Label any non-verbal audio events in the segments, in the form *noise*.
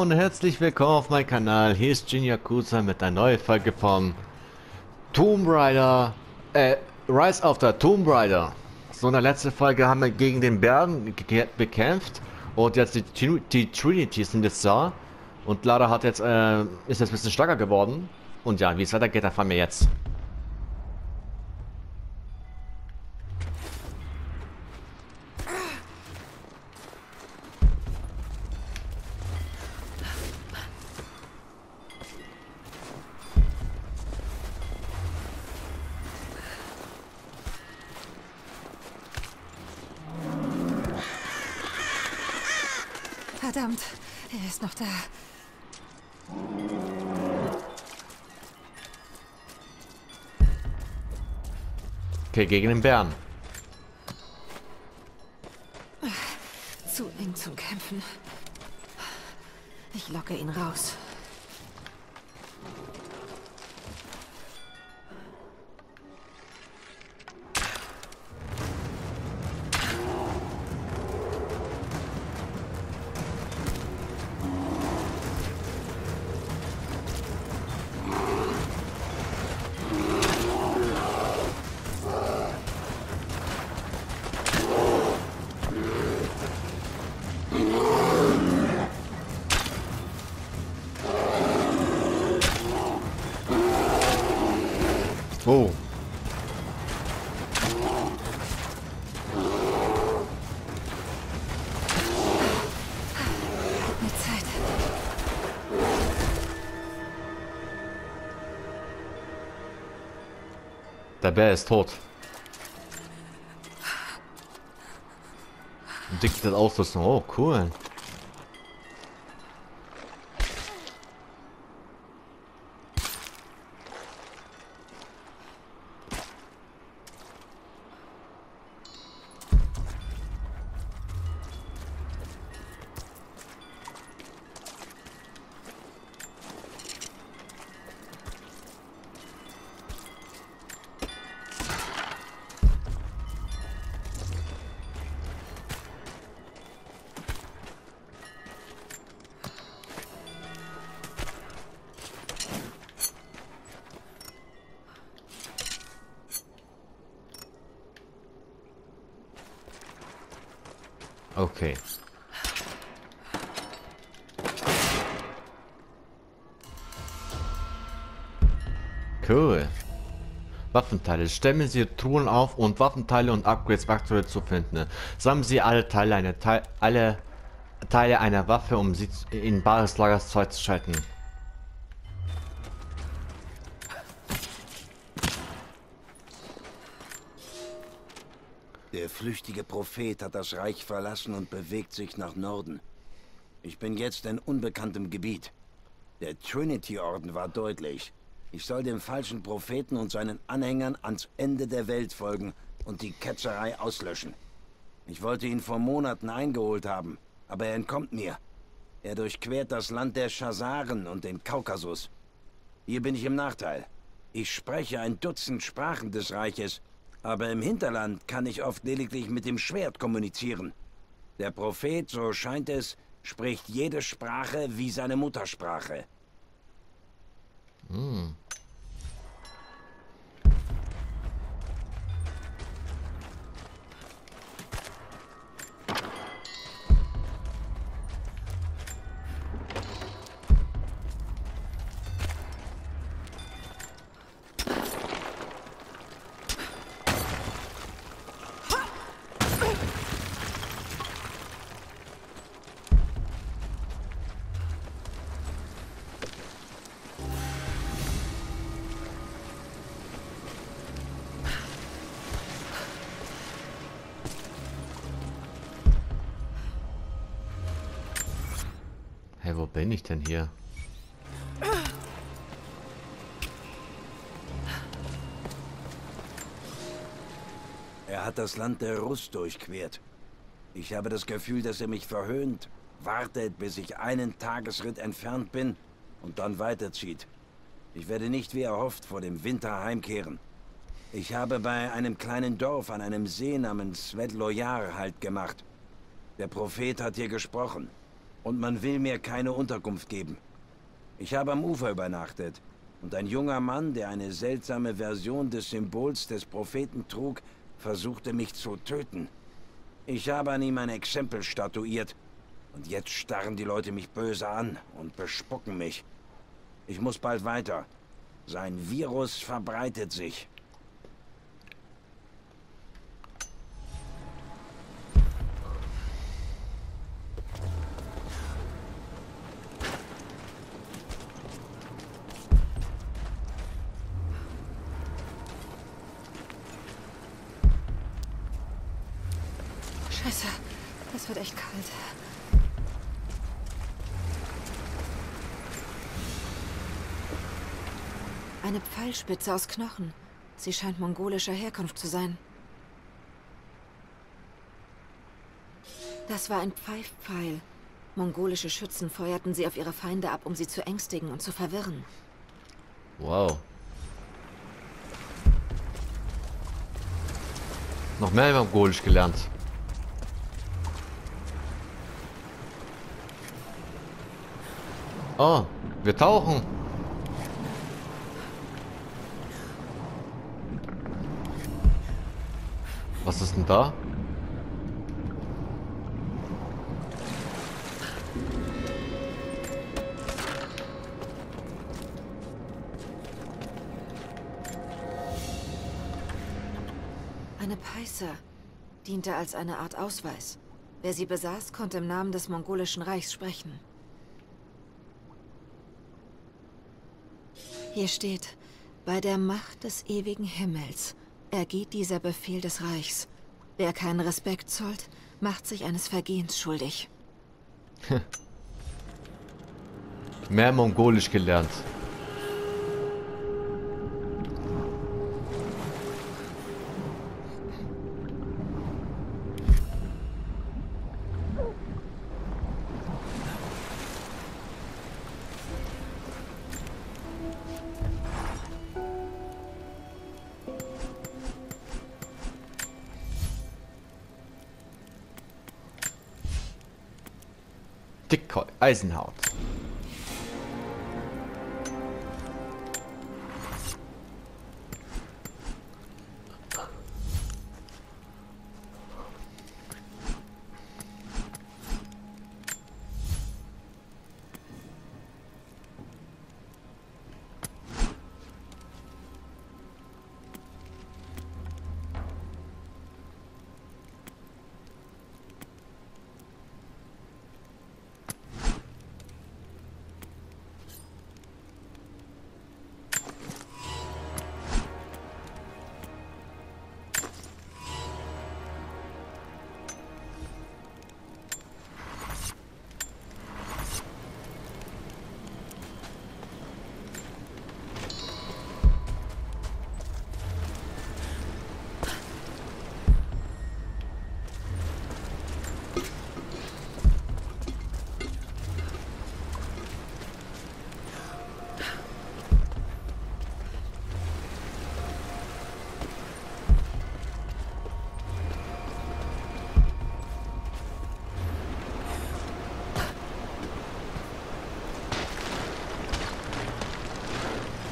Und herzlich willkommen auf meinem Kanal. Hier ist Jin Yakuza mit einer neuen Folge von Tomb Raider, äh, Rise of the Tomb Raider. So in der letzten Folge haben wir gegen den Bären bekämpft und jetzt die, die Trinity sind jetzt da. Und Lara hat jetzt, äh, ist jetzt ein bisschen stärker geworden. Und ja, wie es weitergeht, erfahren wir jetzt. Verdammt, er ist noch da. Okay, gegen den Bären. Zu eng zum Kämpfen. Ich locke ihn raus. Der Bär ist tot. Dickte Ausrüstung. Oh, cool. Okay. Cool. Waffenteile. Stemmen Sie Truhen auf und Waffenteile und Upgrades aktuell zu finden. Sammeln Sie alle Teile, eine Teil, alle Teile einer Waffe, um sie in bares Lagers zu schalten. Flüchtige Prophet hat das Reich verlassen und bewegt sich nach Norden. Ich bin jetzt in unbekanntem Gebiet. Der Trinity-Orden war deutlich. Ich soll dem falschen Propheten und seinen Anhängern ans Ende der Welt folgen und die Ketzerei auslöschen. Ich wollte ihn vor Monaten eingeholt haben, aber er entkommt mir. Er durchquert das Land der Schasaren und den Kaukasus. Hier bin ich im Nachteil. Ich spreche ein Dutzend Sprachen des Reiches, aber im Hinterland kann ich oft lediglich mit dem Schwert kommunizieren. Der Prophet, so scheint es, spricht jede Sprache wie seine Muttersprache. Hm. Bin ich denn hier? Er hat das Land der Russ durchquert. Ich habe das Gefühl, dass er mich verhöhnt, wartet, bis ich einen Tagesritt entfernt bin und dann weiterzieht. Ich werde nicht wie erhofft vor dem Winter heimkehren. Ich habe bei einem kleinen Dorf an einem See namens Svetlojar Halt gemacht. Der Prophet hat hier gesprochen. Und man will mir keine Unterkunft geben. Ich habe am Ufer übernachtet. Und ein junger Mann, der eine seltsame Version des Symbols des Propheten trug, versuchte mich zu töten. Ich habe an ihm ein Exempel statuiert. Und jetzt starren die Leute mich böse an und bespucken mich. Ich muss bald weiter. Sein Virus verbreitet sich. Scheiße, das wird echt kalt. Eine Pfeilspitze aus Knochen. Sie scheint mongolischer Herkunft zu sein. Das war ein Pfeifpfeil. Mongolische Schützen feuerten sie auf ihre Feinde ab, um sie zu ängstigen und zu verwirren. Wow. Noch mehr Mongolisch gelernt. Oh, wir tauchen. Was ist denn da? Eine Peißer diente als eine Art Ausweis. Wer sie besaß, konnte im Namen des mongolischen Reichs sprechen. Hier steht, bei der Macht des ewigen Himmels ergeht dieser Befehl des Reichs. Wer keinen Respekt zollt, macht sich eines Vergehens schuldig. Mehr Mongolisch gelernt. Eisenhower.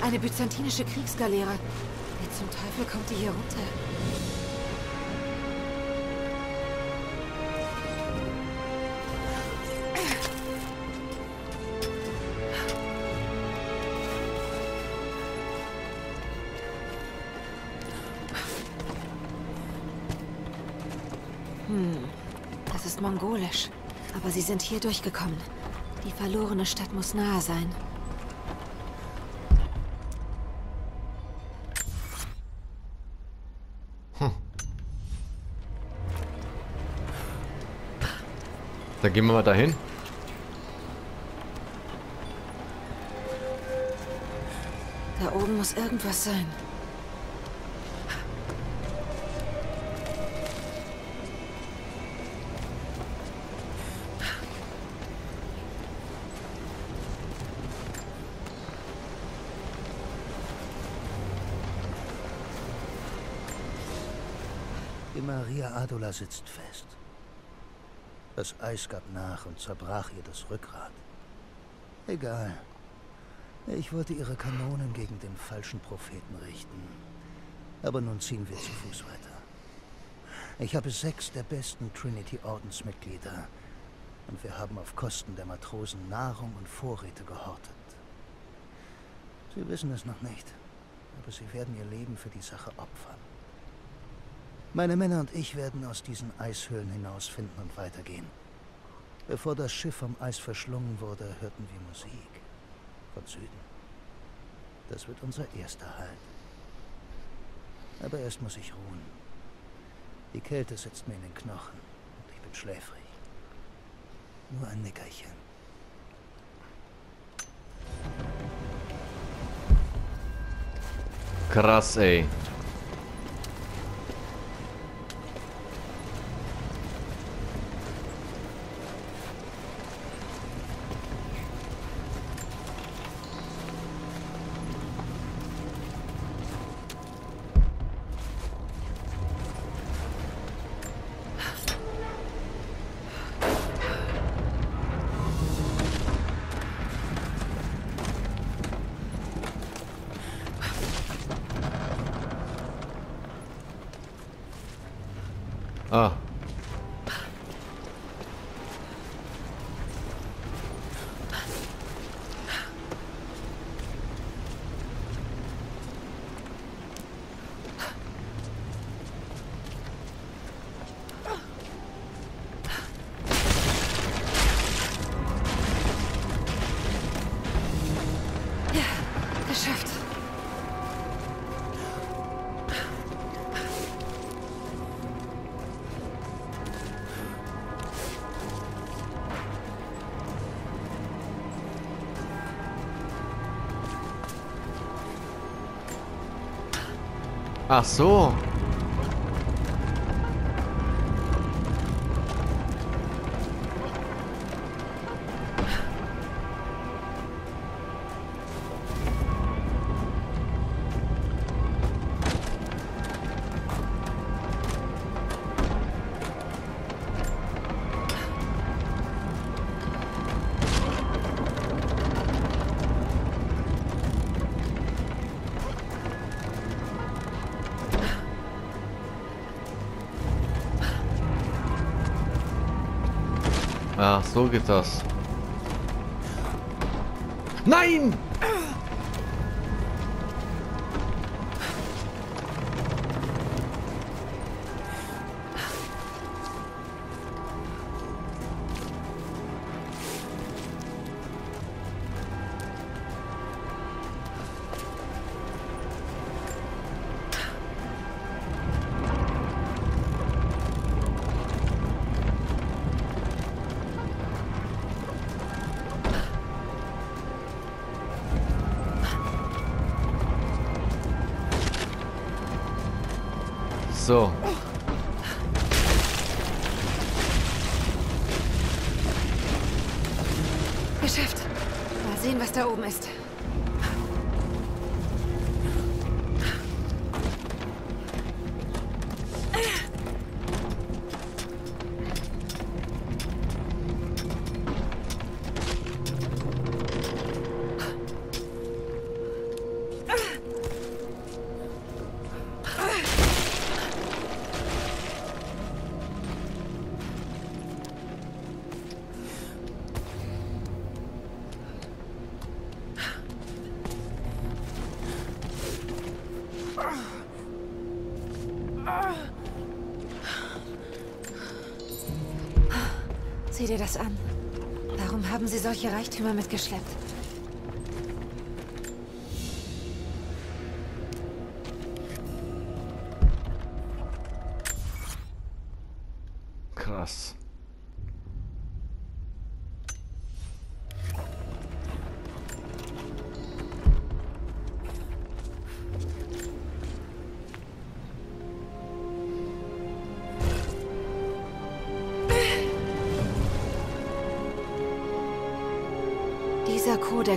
Eine byzantinische Kriegsgaleere. Wie zum Teufel kommt die hier runter? Hm, das ist mongolisch. Aber sie sind hier durchgekommen. Die verlorene Stadt muss nahe sein. Dann gehen wir mal dahin. Da oben muss irgendwas sein. Die Maria Adola sitzt fest. Das Eis gab nach und zerbrach ihr das Rückgrat. Egal. Ich wollte ihre Kanonen gegen den falschen Propheten richten. Aber nun ziehen wir zu Fuß weiter. Ich habe sechs der besten Trinity-Ordensmitglieder. Und wir haben auf Kosten der Matrosen Nahrung und Vorräte gehortet. Sie wissen es noch nicht, aber sie werden ihr Leben für die Sache opfern. Meine Männer und ich werden aus diesen Eishöhlen hinausfinden und weitergehen. Bevor das Schiff vom Eis verschlungen wurde, hörten wir Musik. Von Süden. Das wird unser erster Halt. Aber erst muss ich ruhen. Die Kälte sitzt mir in den Knochen und ich bin schläfrig. Nur ein Nickerchen. Krass, ey. Ach so. Geht das. Nein! Sieh dir das an. Warum haben sie solche Reichtümer mitgeschleppt?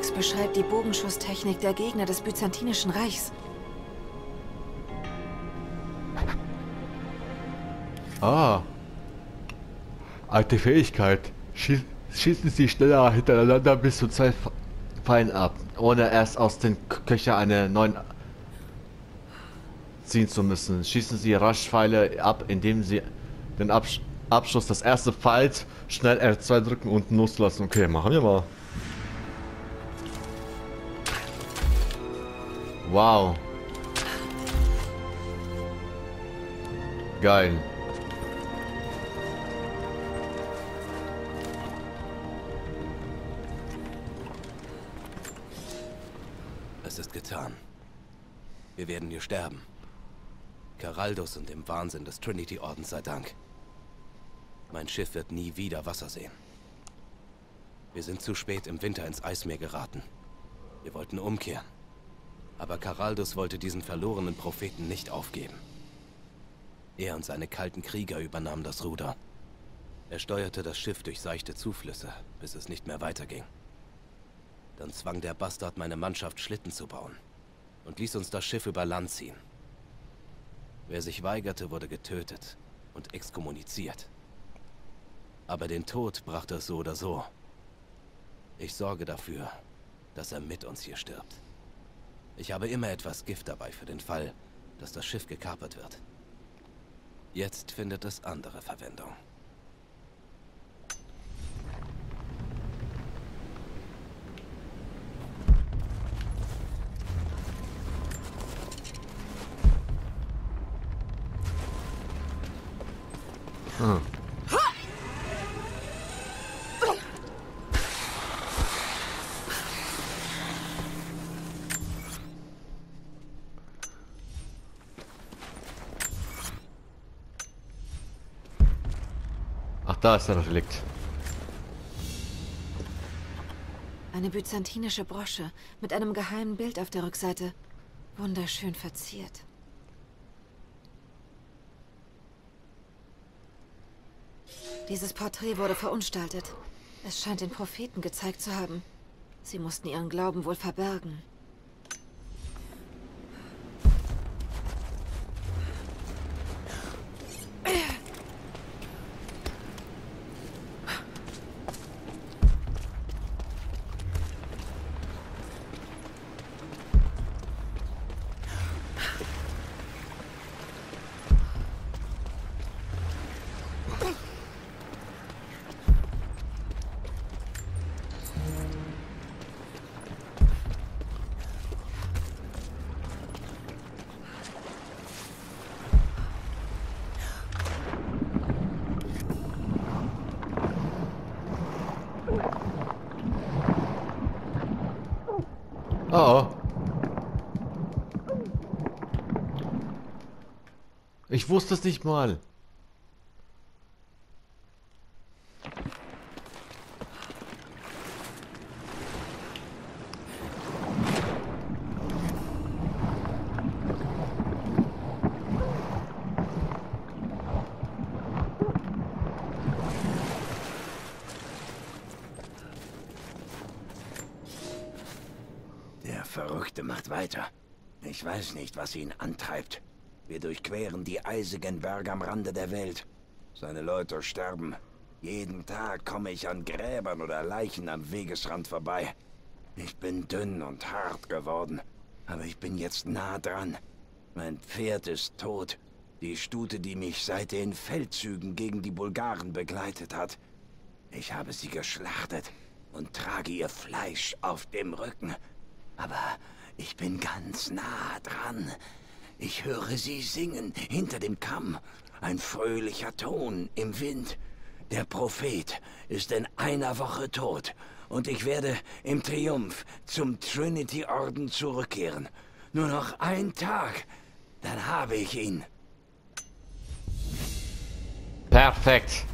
Kodex beschreibt die Bogenschusstechnik der Gegner des Byzantinischen Reichs. Ah. Alte Fähigkeit. Schieß, schießen Sie schneller hintereinander bis zu zwei Pfeilen ab, ohne erst aus den Köcher eine neuen ziehen zu müssen. Schießen Sie rasch Pfeile ab, indem Sie den Abs Abschuss des ersten Pfeils schnell R2 drücken und loslassen. Okay, machen wir mal. Wow. Geil. Es ist getan. Wir werden hier sterben. Caraldus und dem Wahnsinn des Trinity-Ordens sei Dank. Mein Schiff wird nie wieder Wasser sehen. Wir sind zu spät im Winter ins Eismeer geraten. Wir wollten umkehren. Aber Caraldus wollte diesen verlorenen Propheten nicht aufgeben. Er und seine kalten Krieger übernahmen das Ruder. Er steuerte das Schiff durch seichte Zuflüsse, bis es nicht mehr weiterging. Dann zwang der Bastard meine Mannschaft, Schlitten zu bauen und ließ uns das Schiff über Land ziehen. Wer sich weigerte, wurde getötet und exkommuniziert. Aber den Tod brachte es so oder so. Ich sorge dafür, dass er mit uns hier stirbt. Ich habe immer etwas Gift dabei für den Fall, dass das Schiff gekapert wird. Jetzt findet es andere Verwendung. Hm. Da ist der Relikt. Eine byzantinische Brosche mit einem geheimen Bild auf der Rückseite. Wunderschön verziert. Dieses Porträt wurde verunstaltet. Es scheint den Propheten gezeigt zu haben. Sie mussten ihren Glauben wohl verbergen. Oh. Ich wusste es nicht mal. Der Verrückte macht weiter. Ich weiß nicht, was ihn antreibt. Wir durchqueren die eisigen Berge am Rande der Welt. Seine Leute sterben. Jeden Tag komme ich an Gräbern oder Leichen am Wegesrand vorbei. Ich bin dünn und hart geworden, aber ich bin jetzt nah dran. Mein Pferd ist tot. Die Stute, die mich seit den Feldzügen gegen die Bulgaren begleitet hat. Ich habe sie geschlachtet und trage ihr Fleisch auf dem Rücken. Aber ich bin ganz nah dran. Ich höre sie singen hinter dem Kamm. Ein fröhlicher Ton im Wind. Der Prophet ist in einer Woche tot. Und ich werde im Triumph zum Trinity-Orden zurückkehren. Nur noch ein Tag, dann habe ich ihn. Perfekt.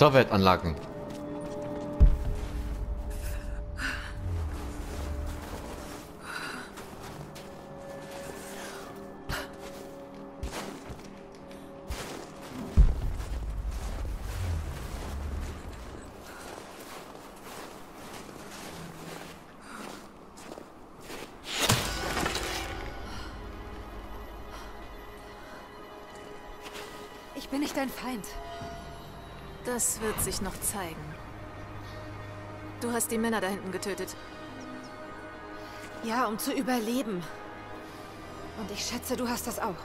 Sowjetanlagen. Ich bin nicht dein Feind. Das wird sich noch zeigen. Du hast die Männer da hinten getötet. Ja, um zu überleben. Und ich schätze, du hast das auch.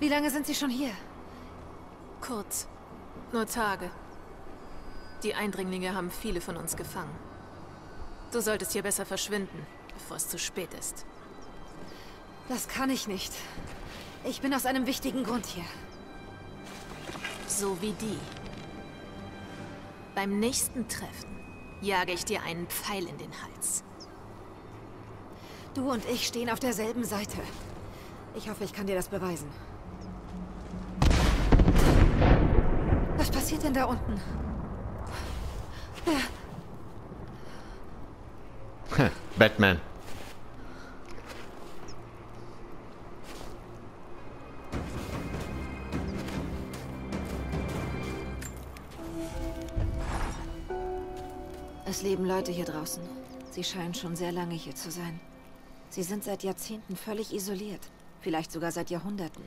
Wie lange sind sie schon hier? Kurz. Nur Tage. Die Eindringlinge haben viele von uns gefangen. Du solltest hier besser verschwinden, bevor es zu spät ist. Das kann ich nicht. Ich bin aus einem wichtigen Grund hier. So wie die. Beim nächsten Treffen jage ich dir einen Pfeil in den Hals. Du und ich stehen auf derselben Seite. Ich hoffe, ich kann dir das beweisen. Was passiert denn da unten? Batman. Es leben Leute hier draußen. Sie scheinen schon sehr lange hier zu sein. Sie sind seit Jahrzehnten völlig isoliert. Vielleicht sogar seit Jahrhunderten.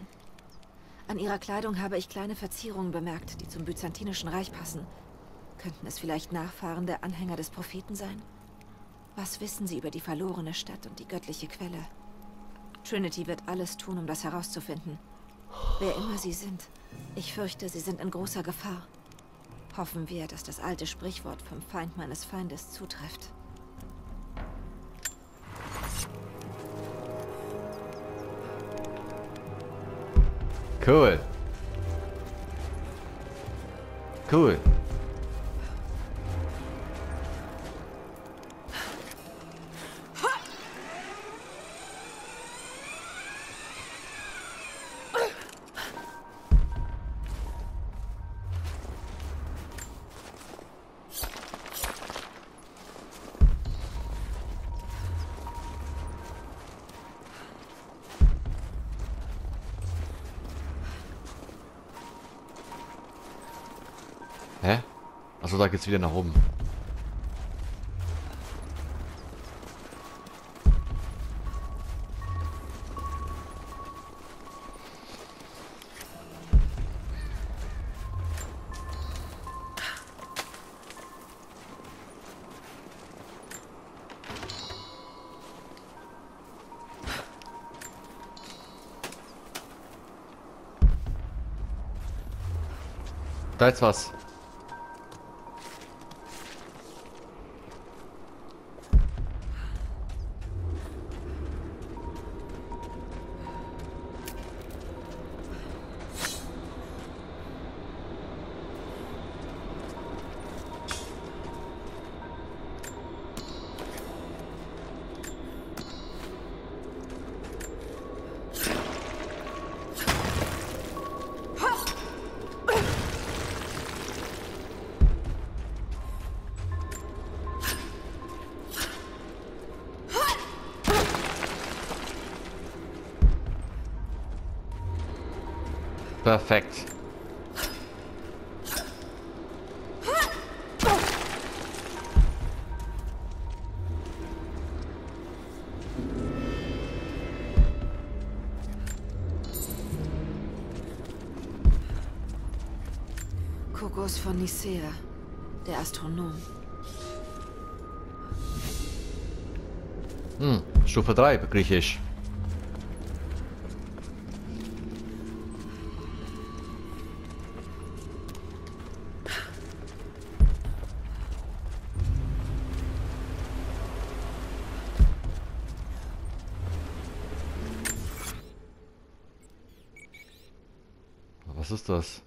An ihrer Kleidung habe ich kleine Verzierungen bemerkt, die zum Byzantinischen Reich passen. Könnten es vielleicht Nachfahren der Anhänger des Propheten sein? Was wissen sie über die verlorene Stadt und die göttliche Quelle? Trinity wird alles tun, um das herauszufinden. Wer immer sie sind, ich fürchte, sie sind in großer Gefahr. Hoffen wir, dass das alte Sprichwort vom Feind meines Feindes zutrifft. Cool. Cool. Achso, da geht's wieder nach oben. Da ist was. Perfekt. Kokos von Nicea, der Astronom. Hm, Stufe 3, griechisch. Was ist das?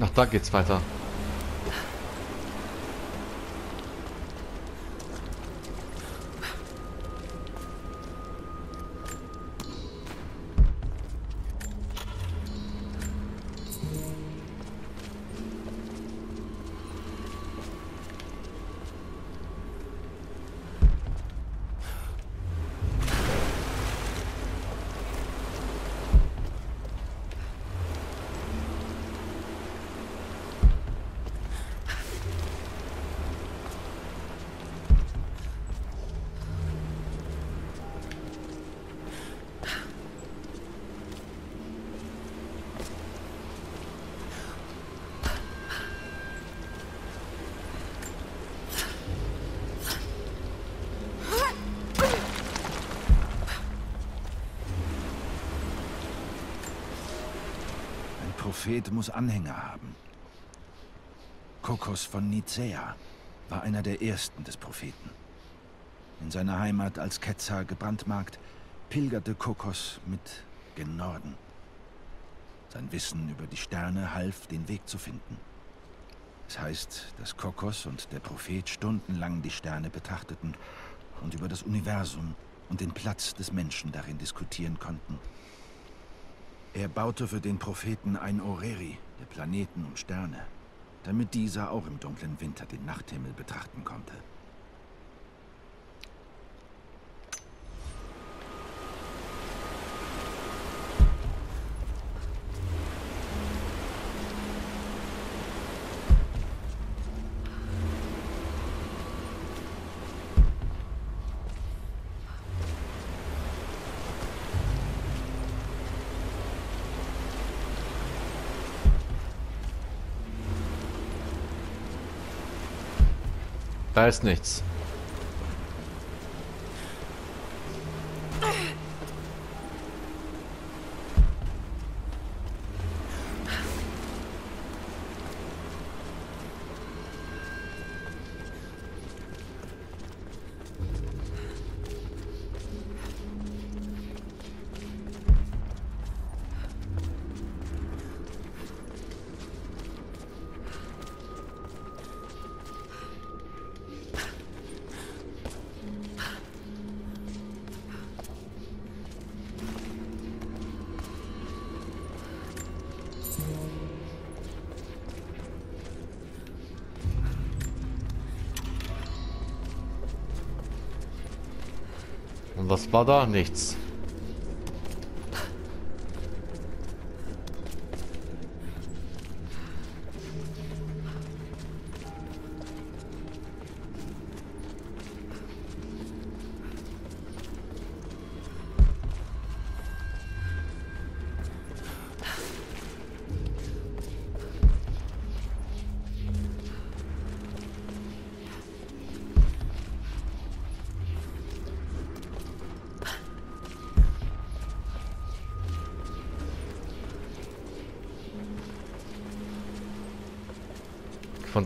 Ach, da geht's weiter. Prophet muss Anhänger haben. Kokos von Nicea war einer der ersten des Propheten. In seiner Heimat als Ketzer gebrandmarkt, pilgerte Kokos mit gen Norden. Sein Wissen über die Sterne half, den Weg zu finden. Es heißt, dass Kokos und der Prophet stundenlang die Sterne betrachteten und über das Universum und den Platz des Menschen darin diskutieren konnten. Er baute für den Propheten ein Oreri, der Planeten und Sterne, damit dieser auch im dunklen Winter den Nachthimmel betrachten konnte. Ist nichts. Und was war da? Nichts.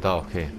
Von da,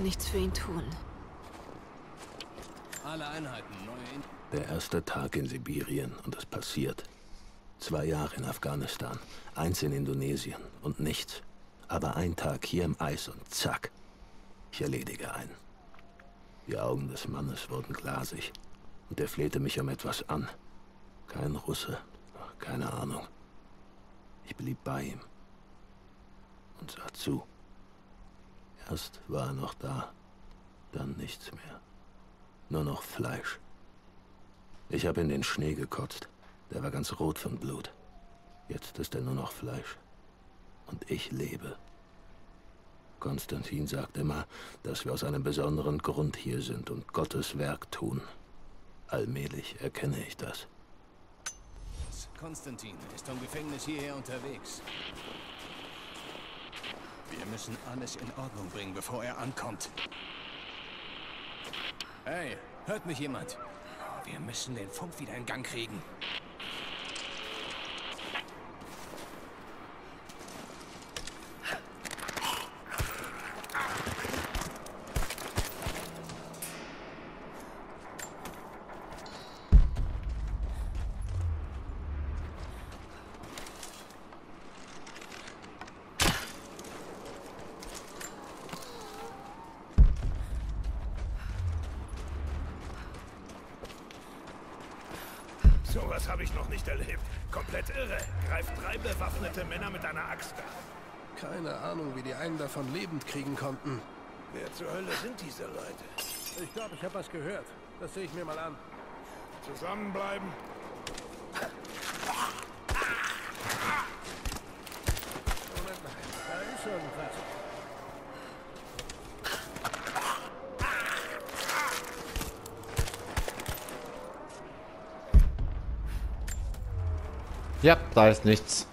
kann nichts für ihn tun. Alle Einheiten, neue In Der erste Tag in Sibirien und es passiert. Zwei Jahre in Afghanistan, eins in Indonesien und nichts. Aber ein Tag hier im Eis und zack, ich erledige einen. Die Augen des Mannes wurden glasig und er flehte mich um etwas an. Kein Russe, keine Ahnung. Ich blieb bei ihm und sah zu. Erst war er noch da, dann nichts mehr. Nur noch Fleisch. Ich habe in den Schnee gekotzt. Der war ganz rot von Blut. Jetzt ist er nur noch Fleisch. Und ich lebe. Konstantin sagt immer, dass wir aus einem besonderen Grund hier sind und Gottes Werk tun. Allmählich erkenne ich das. Konstantin ist vom Gefängnis hierher unterwegs. Wir müssen alles in Ordnung bringen, bevor er ankommt. Hey, hört mich jemand? Wir müssen den Funk wieder in Gang kriegen. Sowas habe ich noch nicht erlebt. Komplett irre. Greift drei bewaffnete Männer mit einer Axt an. Keine Ahnung, wie die einen davon lebend kriegen konnten. Wer zur Hölle sind diese Leute? Ich glaube, ich habe was gehört. Das sehe ich mir mal an. Zusammenbleiben. Moment mal, da ist irgendwas. Ja, da ist nichts.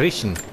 Kriechen.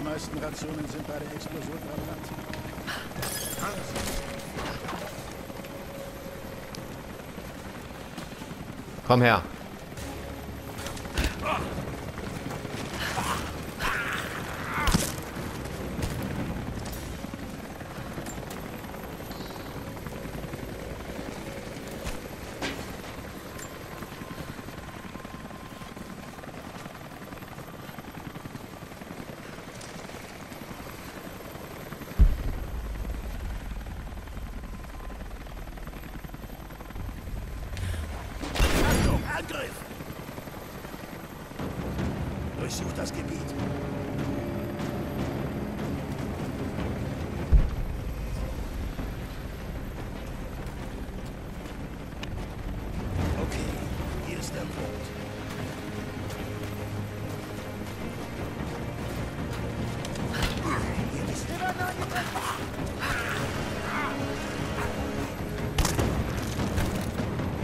Die meisten Rationen sind bei der Explosion verbrannt. Komm her.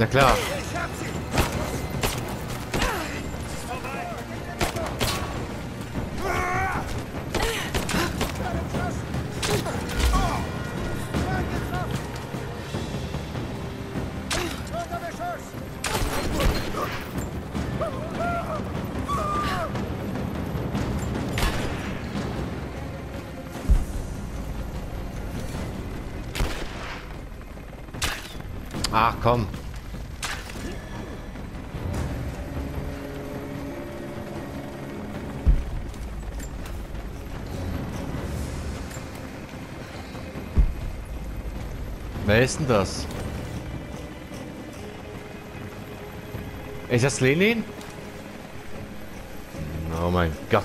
Na klar. Ach komm. Wer ist denn das? Ist das Lenin? Oh mein Gott.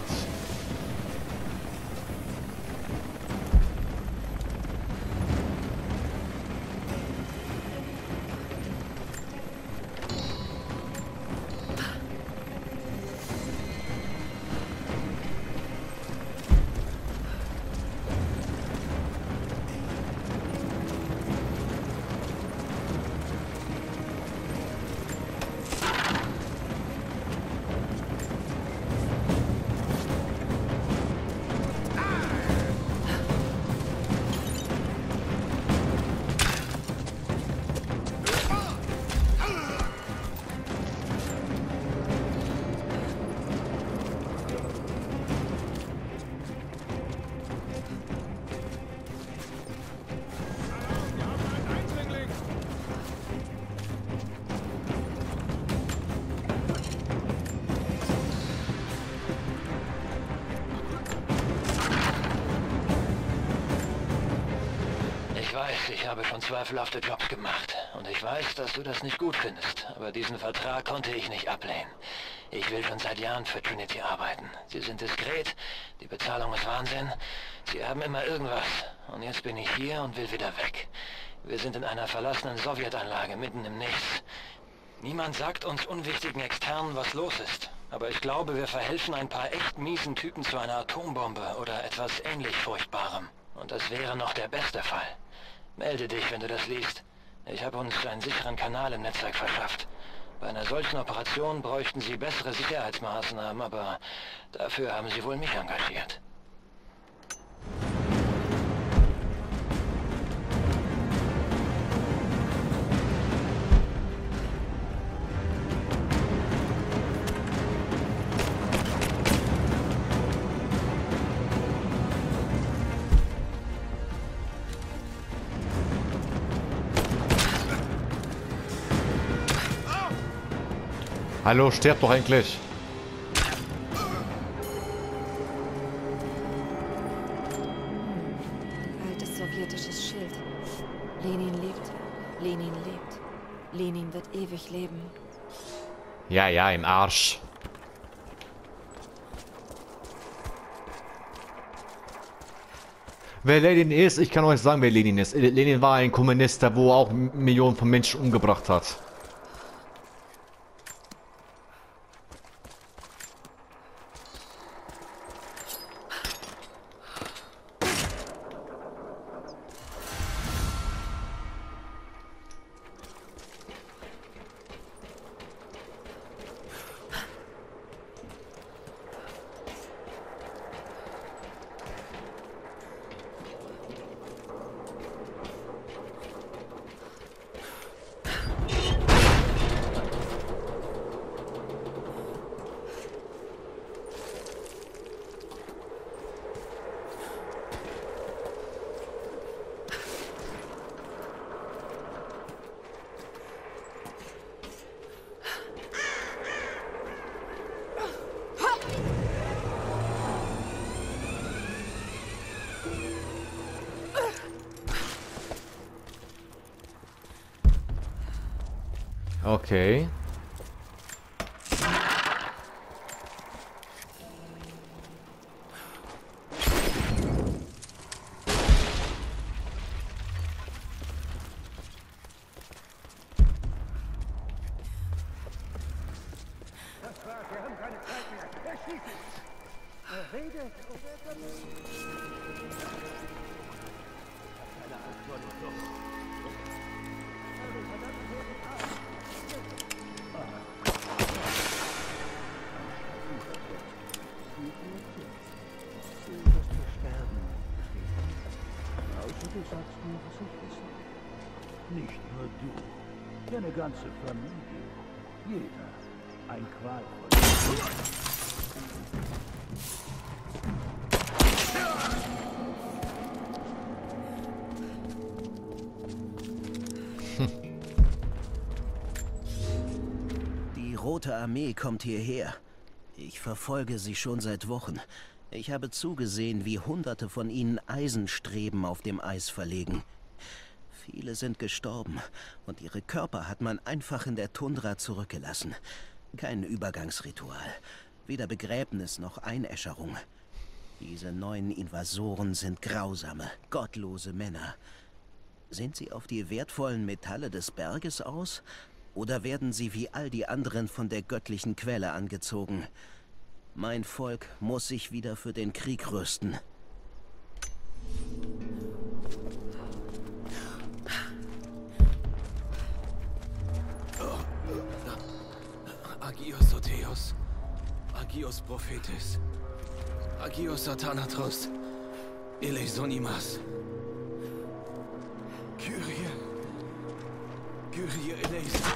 Ich habe schon zweifelhafte Jobs gemacht. Und ich weiß, dass du das nicht gut findest. Aber diesen Vertrag konnte ich nicht ablehnen. Ich will schon seit Jahren für Trinity arbeiten. Sie sind diskret, die Bezahlung ist Wahnsinn. Sie haben immer irgendwas. Und jetzt bin ich hier und will wieder weg. Wir sind in einer verlassenen Sowjetanlage mitten im Nichts. Niemand sagt uns unwichtigen Externen, was los ist. Aber ich glaube, wir verhelfen ein paar echt miesen Typen zu einer Atombombe oder etwas ähnlich Furchtbarem. Und das wäre noch der beste Fall. Melde dich, wenn du das liest. Ich habe uns einen sicheren Kanal im Netzwerk verschafft. Bei einer solchen Operation bräuchten sie bessere Sicherheitsmaßnahmen, aber dafür haben sie wohl mich engagiert. Hallo, sterb doch endlich. Altes sowjetisches Schild. Lenin lebt. Lenin lebt. Lenin wird ewig leben. Ja, ja, im Arsch. Wer Lenin ist, ich kann euch sagen, wer Lenin ist. Lenin war ein Kommunist, der wo auch Millionen von Menschen umgebracht hat. Okay. Armee kommt hierher. Ich verfolge sie schon seit Wochen. Ich habe zugesehen, wie Hunderte von ihnen Eisenstreben auf dem Eis verlegen. Viele sind gestorben und ihre Körper hat man einfach in der Tundra zurückgelassen. Kein Übergangsritual, weder Begräbnis noch Einäscherung. Diese neuen Invasoren sind grausame, gottlose Männer. Sind sie auf die wertvollen Metalle des Berges aus? Oder werden sie wie all die anderen von der göttlichen Quelle angezogen? Mein Volk muss sich wieder für den Krieg rüsten. Agios Soteos. Agios Prophetis. Agios Satanatros. Eleisonimas. Kyrie eleison.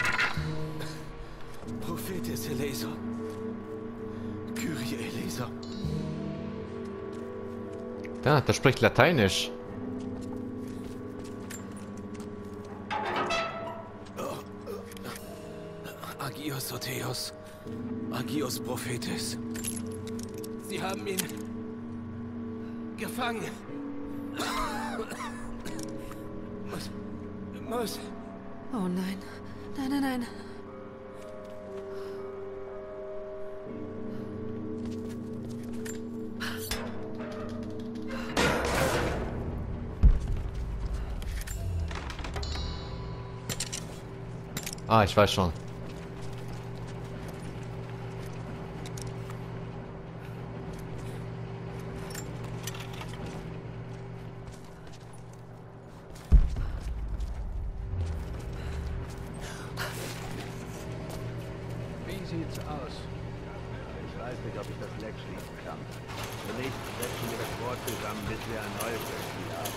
Prophetis eleison. Kyrie eleison. Da, der spricht Lateinisch. Agios Soteos. Agios Prophetis. Sie haben ihn gefangen. *coughs* Muss. Muss. Oh nein. Nein, nein, nein. Ah, ich weiß schon. Ob ich das Leck schließen kann. Zunächst setzen wir das Board zusammen, bis wir ein neues Ventil haben.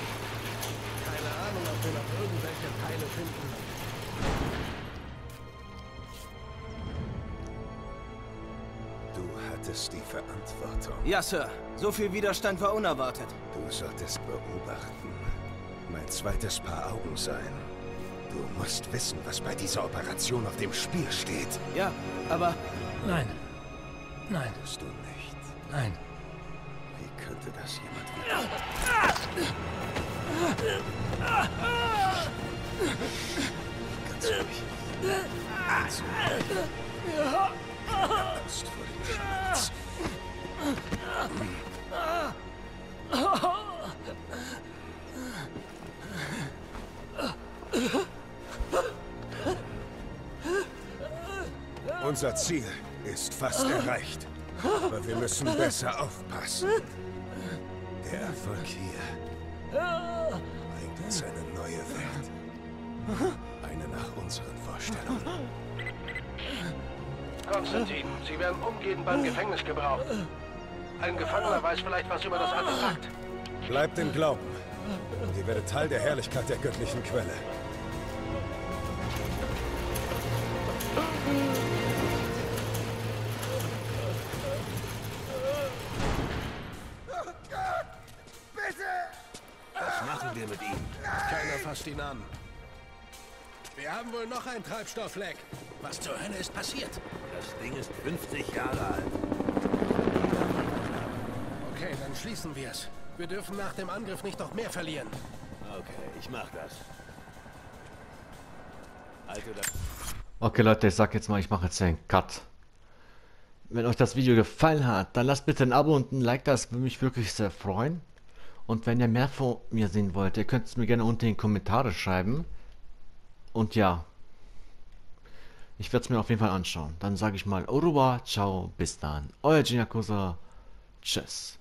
Keine Ahnung, ob wir noch irgendwelche Teile finden. Du hattest die Verantwortung. Ja, Sir. So viel Widerstand war unerwartet. Du solltest beobachten. Mein zweites Paar Augen sein. Du musst wissen, was bei dieser Operation auf dem Spiel steht. Ja, aber Nein. Nein. Tust du nicht. Nein. Wie könnte das jemand wieder... Ganz ruhig. Ganz ruhig. Angst vor dem Schmerz. Unser Ziel ist fast erreicht. Aber wir müssen besser aufpassen. Der Erfolg hier bringt uns eine neue Welt. Eine nach unseren Vorstellungen. Konstantin, Sie werden umgehend beim Gefängnis gebraucht. Ein Gefangener weiß vielleicht was über das Artefakt. Bleibt im Glauben. Und ihr werdet Teil der Herrlichkeit der göttlichen Quelle. Fasst ihn an. Wir haben wohl noch ein Treibstoffleck. Was zur Hölle ist passiert? Das Ding ist 50 Jahre alt. Okay, dann schließen wir es. Wir dürfen nach dem Angriff nicht noch mehr verlieren. Okay, ich mach das. Also das... Okay Leute, ich sag jetzt mal, ich mache jetzt einen Cut. Wenn euch das Video gefallen hat, dann lasst bitte ein Abo und ein Like da, das würde mich wirklich sehr freuen. Und wenn ihr mehr von mir sehen wollt, ihr könnt es mir gerne unten in die Kommentare schreiben. Und ja, ich werde es mir auf jeden Fall anschauen. Dann sage ich mal, au revoir, ciao, bis dann. Euer Jinakusa, tschüss.